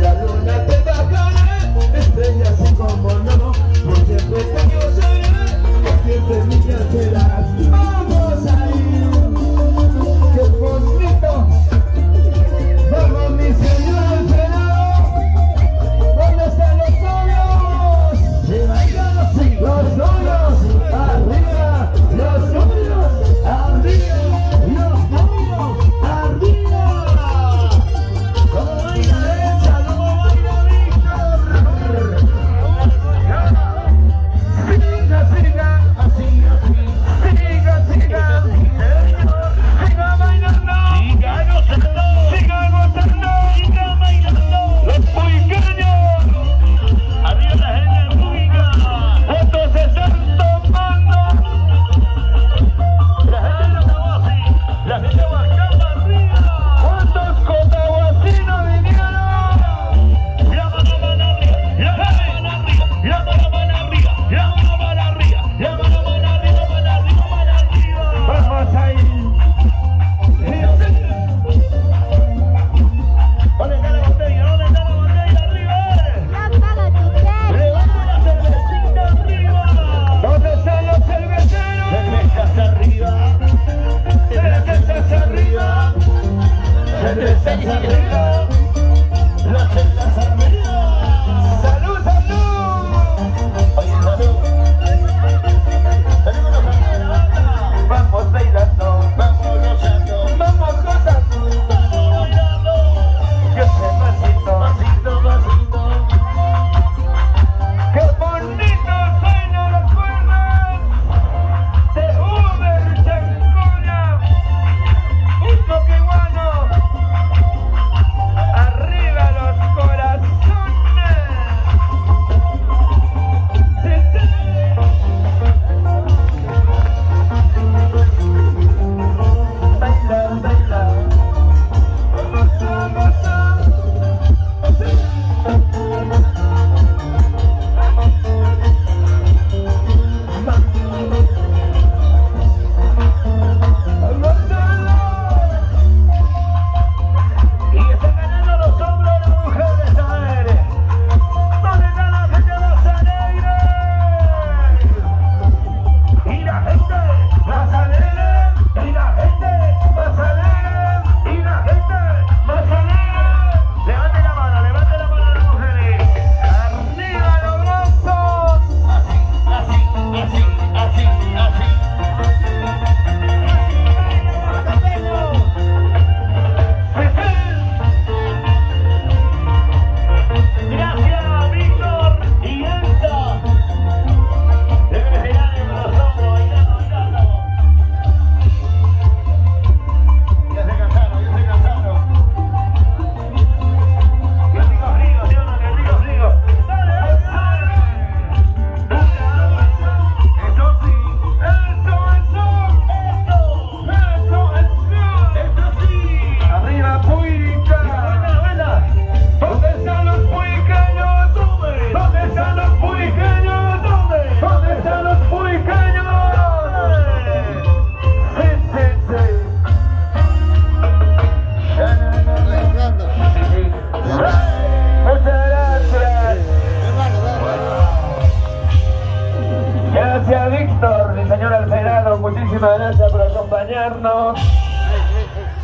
La luna te da calor, estrellas y como no. 恭喜！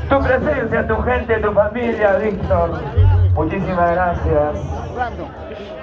tu presencia, tu gente, tu familia, Víctor. Muchísimas gracias.